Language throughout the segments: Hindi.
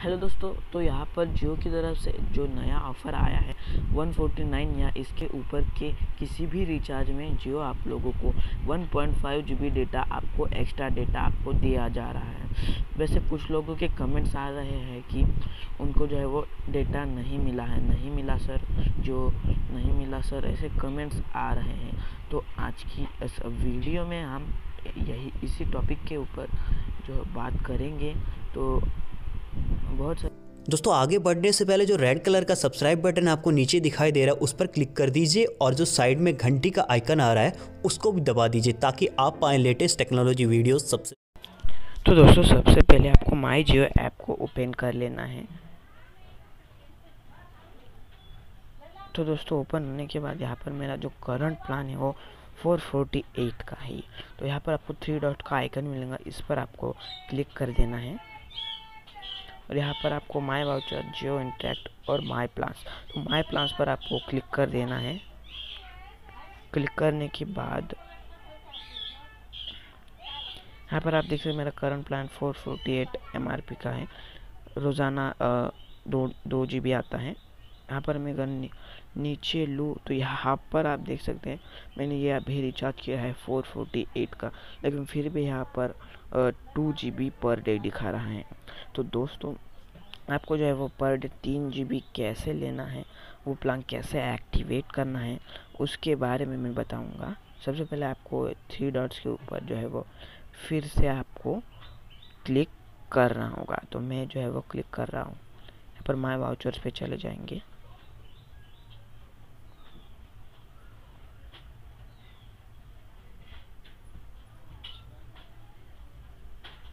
हेलो दोस्तों तो यहाँ पर जियो की तरफ़ से जो नया ऑफ़र आया है 149 या इसके ऊपर के किसी भी रिचार्ज में जियो आप लोगों को 1.5 जीबी डेटा आपको एक्स्ट्रा डेटा आपको दिया जा रहा है। वैसे कुछ लोगों के कमेंट्स आ रहे हैं कि उनको जो है वो डेटा नहीं मिला है। नहीं मिला सर जो नहीं मिला सर ऐसे कमेंट्स आ रहे हैं। तो आज की इस वीडियो में हम यही, इसी टॉपिक के ऊपर जो बात करेंगे। तो बहुत दोस्तों आगे बढ़ने से पहले जो रेड कलर का सब्सक्राइब बटन आपको नीचे दिखाई दे रहा है उस पर क्लिक कर दीजिए और जो साइड में घंटी का आइकन आ रहा है उसको भी दबा दीजिए ताकि आप पाएँ लेटेस्ट टेक्नोलॉजी वीडियोस सबसे तो दोस्तों सबसे पहले आपको माई जियो ऐप को ओपन कर लेना है। तो दोस्तों ओपन होने के बाद यहाँ पर मेरा जो करंट प्लान है वो 448 का है। तो यहाँ पर आपको थ्री डॉट का आइकन मिलेगा इस पर आपको क्लिक कर देना है। और यहाँ पर आपको माई वाउचर जियो इंटरेक्ट और माई प्लान्स तो माई प्लान्स पर आपको क्लिक कर देना है। क्लिक करने के बाद यहाँ पर आप देख सकते मेरा करंट प्लान 448 एमआरपी का है। रोज़ाना दो दो जी बी आता है। यहाँ पर मैं अगर नीचे लूँ तो यहाँ पर आप देख सकते हैं, मैंने ये अभी रिचार्ज किया है 448 का, लेकिन फिर भी यहाँ पर two G B per day दिखा रहा है। तो दोस्तों, आपको जो है वो पर डे तीन जी बी कैसे लेना है, वो प्लान कैसे एक्टिवेट करना है, उसके बारे में मैं बताऊँगा। सबसे पहले आपको थ्री डॉट्स के ऊपर जो है वो फिर से आपको क्लिक करना होगा। तो मैं जो है वो क्लिक कर रहा हूँ। यहाँ पर माई वाउचर्स पे चले जाएँगे।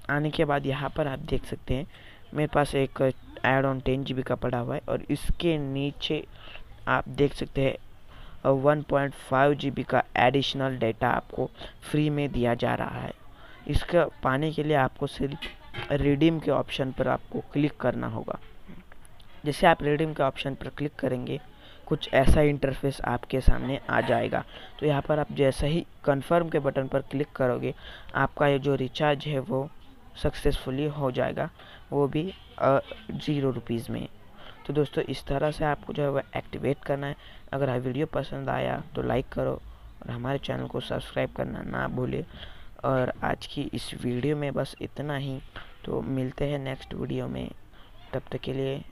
आने के बाद यहाँ पर आप देख सकते हैं, मेरे पास एक एड ऑन टेन जी का पड़ा हुआ है और इसके नीचे आप देख सकते हैं वन पॉइंट फाइव जी का एडिशनल डेटा आपको फ्री में दिया जा रहा है। इसका पाने के लिए आपको सिर्फ़ रिडीम के ऑप्शन पर आपको क्लिक करना होगा। जैसे आप रिडीम के ऑप्शन पर क्लिक करेंगे, कुछ ऐसा इंटरफेस आपके सामने आ जाएगा। तो यहाँ पर आप जैसे ही कंफर्म के बटन पर क्लिक करोगे, आपका ये जो रिचार्ज है वो सक्सेसफुली हो जाएगा, वो भी ज़ीरो रुपीज़ में। तो दोस्तों, इस तरह से आपको जो है वह एक्टिवेट करना है। अगर वीडियो पसंद आया तो लाइक करो और हमारे चैनल को सब्सक्राइब करना ना भूले। और आज की इस वीडियो में बस इतना ही। तो मिलते हैं नेक्स्ट वीडियो में। तब तक के लिए।